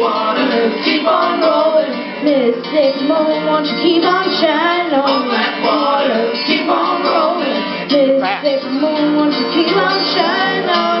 water, keep on rolling. Moon, won't you keep on shining on water, keep on rolling. Moon, won't you keep on shining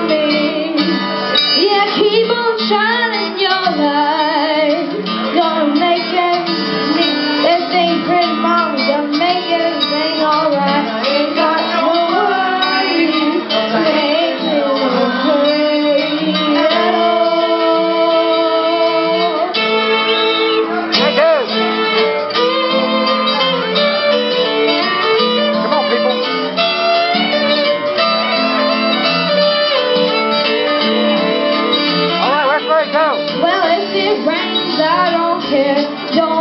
don't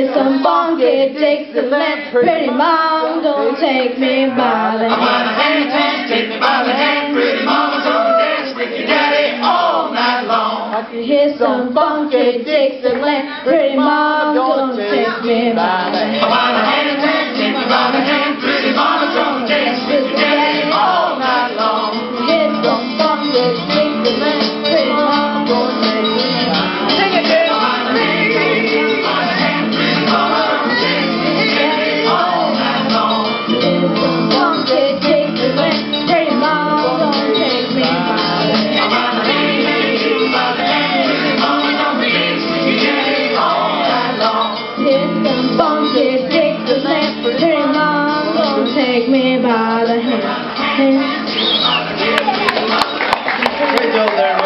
with some funky Dixieland pretty mom don't take me by the hand. I want a hand, hand, take me by the hand, pretty mama's don't dance with your daddy all night long. I can hear some funky Dixieland pretty mom don't take me by the hand. by of hand. Great job there.